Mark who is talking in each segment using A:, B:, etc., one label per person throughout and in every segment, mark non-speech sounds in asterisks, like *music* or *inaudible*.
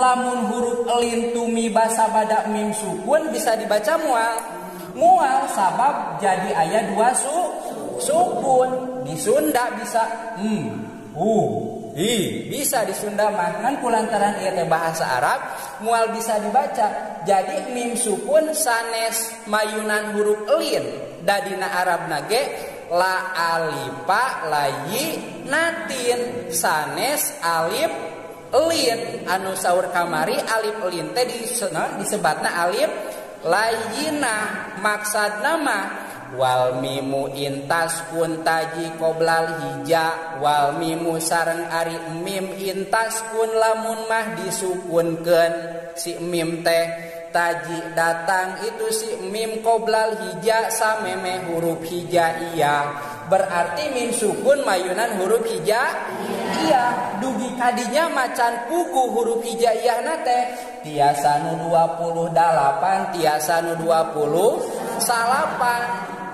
A: lamun huruf elin tumi basa badak mim sukun bisa dibaca mual. Mual sabab jadi ayat dua su sukun. Di Sunda bisa hmm uh Hi, bisa di Sunda mah. Kan kulantaran ieu teh bahasa Arab mual bisa dibaca. Jadi mim sukun sanes mayunan huruf elin. Dadina Arab nage la alipa layi natin. Sanes alif Elin. Anu saur kamari Alif Elin teh disebatna Alif lainah maksad nama Walmimu intas kun taji qoblal hija. Walmimu sarang ari mim intas kun lamun mah disukunkeun. Si mim teh taji datang itu si mim qoblal hija sameme huruf hija iya. berarti min sukun mayunan huruf hija iya. Dugi kadinya macan pugu huruf hija iya nate tiasa nu 28 tiasa nu 20 salapan.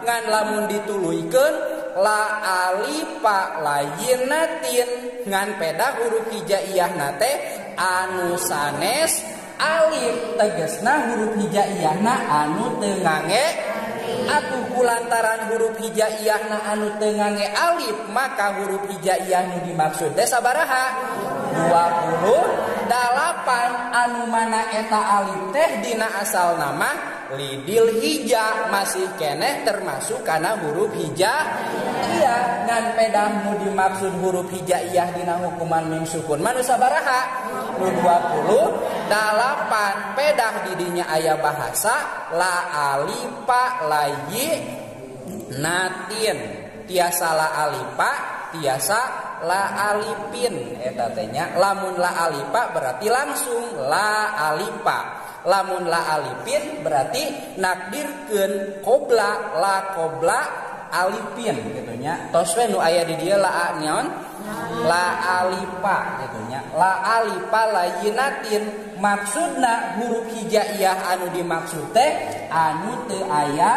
A: Ngan lamun dituluikan la alipa layin natin ngan peda huruf hija iya nate anu sanes alif. Tegesna huruf hija iya na anu tengangek aku kulantaran huruf hijaiyah na anu tengange Alif maka huruf hijaiyah nu dimaksud. Teh sabaraha? 28 anu mana eta Alif teh dina asal nama? Lidil hija masih kene termasuk karena huruf hija. Iya ngan pedah nu dimaksud huruf hija iya dina hukuman mim sukun. Manu sabaraha nu 20 dalapan pedah didinya ayah bahasa la alipa layi natin. Tiasa la alipa tiasa la alipin. Eta tehnya lamun la alipa berarti langsung la alipa lamun la Alipin berarti nakdirken kobla la kobla Alipin gitunya toswe nu aya di dia la nyaon la alipa gitunya la alipa layinatin maksudna huruf hijaiyah anu dimaksud teh anu teu aya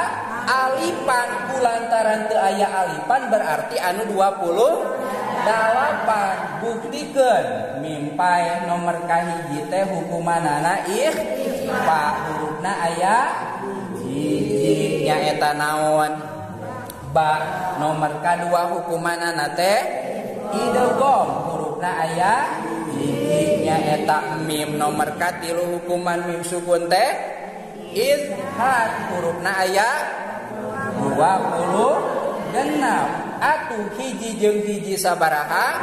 A: alipan. Kulantaran teu aya alipan berarti anu 20 dalapan buktikan mimpai nomor kahiji teh hukuman anak ikh pak hurufna aya hiji nyaeta naon. Ba nomor kadua hukumana nate idgham hurufna aya hiji nyaeta mim. Nomor katilu hukuman mim sukun teh izhar. Hurufna aya 20 genap atuh hiji jeung hiji sabaraha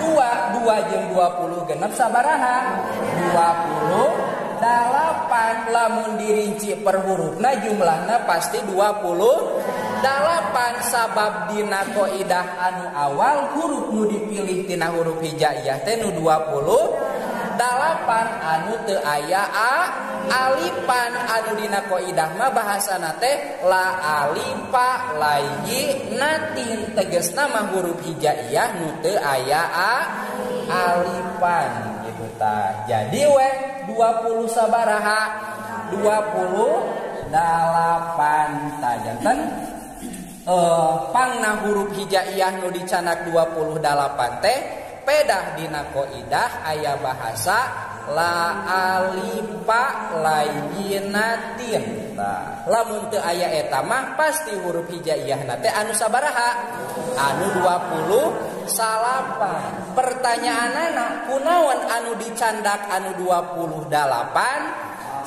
A: dua dua jeung 20 genap sabaraha dua puluh dalam delapan lamun dirinci per hurufna jumlahnya pasti 20 dalapan sabab dina koidah anu awal hurufmu dipilih tina huruf hijaiyah tenu 20 delapan. Anu te aya a alipan. Anu dina koidah mah bahasana teh la alipa layi natin. Teges nama huruf hijaiyah nu te aya a alipan. Gitu ta jadi weh 20 sabaraha 20 dalapan ta janten eh pangna huruf hijaiyah nu dicanak 28 teh pedah dina kaidah aya bahasa la alipa layinatin eta. Lamun teu aya eta mah pasti huruf hijaiyah nate anu sabaraha? Anu 20 salapan. Pertanyaanana kunaon anu dicandak anu 28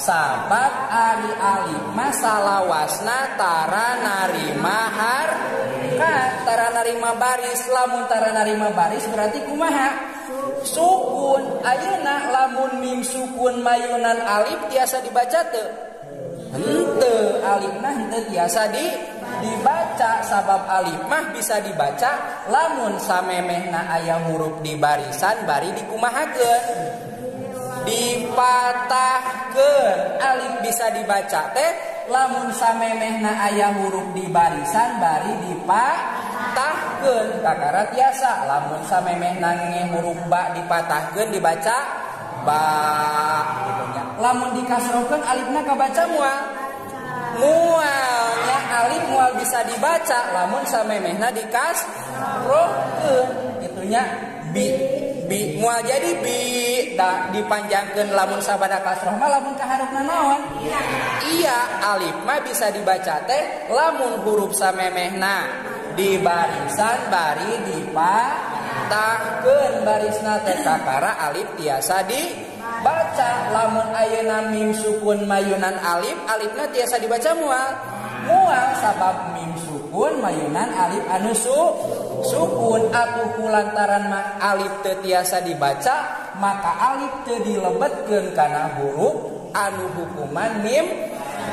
A: sabab ari alif masalah wasna tara narima har? Tara narima baris. Lamun tara narima baris berarti kumaha? Sukun. Ayeuna lamun mim sukun mayunan alif tiasa dibaca teu. hente alifna hente biasa di dibaca sabab alif mah bisa dibaca lamun samemehna ayah huruf di barisan bari dikumahakeun. Dipatahkeun alif bisa dibaca teh lamun samemehna ayah huruf di barisan bari dipatahkeun. Kakara tiasa lamun samemehna nge huruf ba dipatahkeun dibaca. Ba gitu nya lamun dikasrokeun alifna kabaca mual. Mualnya alif mual bisa dibaca lamun samemehna dikasrokeun. Itunya bi bi mual jadi bi. Da dipanjangkeun lamun sabada kasroh mah lamun kaharupna naon? Iya alif mah bisa dibaca teh lamun huruf samemehna. Di barisan bari datangken barisna Tekakara Alif tiasa dibaca. Lamun ayeuna mim sukun mayunan Alif Alifna tiasa dibaca mual. Mual sabab mim sukun mayunan Alif anu su sukun. Atuh lantaran mak Alif teu tiasa dibaca maka Alif teu dilebetkeun kana huruf anu hukuman mim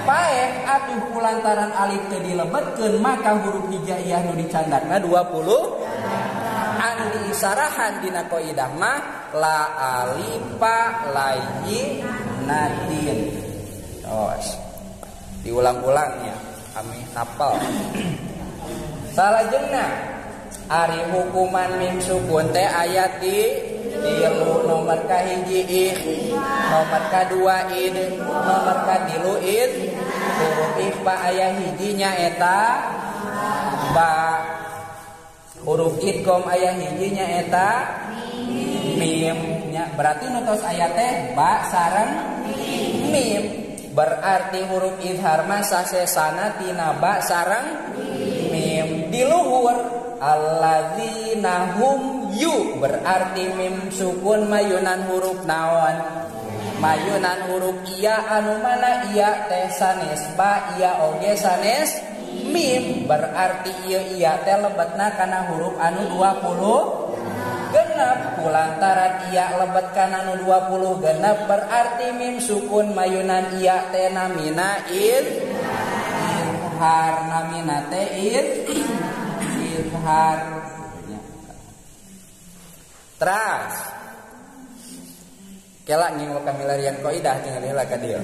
A: pae atuh kulantaran Alif teu dilebetkeun maka huruf hijaiyah nu dicandakna 20 diisarahan dina qaidah mah la alifa layi nadin. Tos. Diulang-ulangnya. Kami hafal salajengna ari hukuman mim sukun teh ayat di tilu nomor kahiji id nomor kedua id nomor katilu id huruf ifa ayah hijinya eta ba huruf Iqom ayah hijinya eta? Mim. Nya berarti nutos aya teh ba sareng mim. Berarti huruf idharma sasesana tina ba sareng mim. Di luhur alladzina hum yu. Berarti mim sukun mayunan huruf naon? Mayunan huruf iya anu mana iya? Teh sanes ba iya oge sanes mim berarti iya iya teh lebetna kana huruf anu 20 genap kulantaran iya lebet kana anu 20 genap berarti mim sukun mayunan iya teh namina in izhar namina teh in izhar Teras. Kela nging kami larian koidah tinggal ka dieu.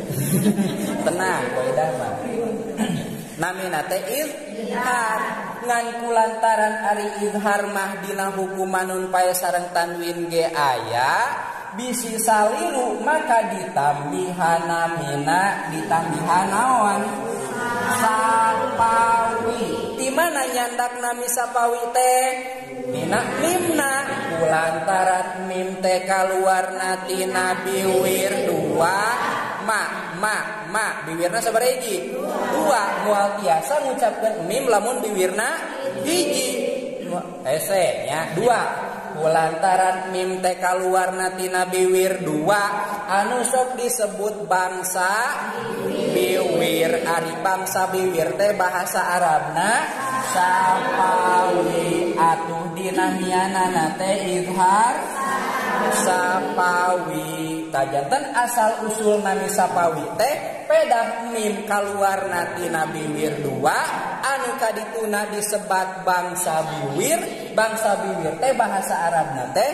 A: *laughs* Tenang koidah mah. naminate izhar. Ngan kulantaran ari izhar mahdina hukumanun pae sareng tanwin ge aya bisi saliru maka ditambihana mina ditambihanaon sapawi. Di mana nyandak nami sapawi teh? Mina mimna. Kulantaran mim teh kaluar nati nabi wir dua mak ma ma biwirna sabaraha hiji dua moal tiasa ngucapkeun mim lamun biwirna hiji. Ese nya dua. Kulantaran mim teh kaluarna tina biwir dua anu sok disebut bangsa biwir ari bangsa biwir teh bahasa Arabna. Sapawi atuh dina mianana teh izhar. Sapawi eta asal usul nami sapawi teh pedah mim kaluarnatina biwir dua anu kadituna disebat bangsa biwir. Bangsa biwir teh bahasa Arabna teh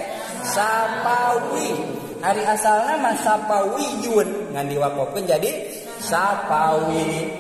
A: sapawi. Hari asal mah sapawiyun ngan diwakofkeun jadi sapawi.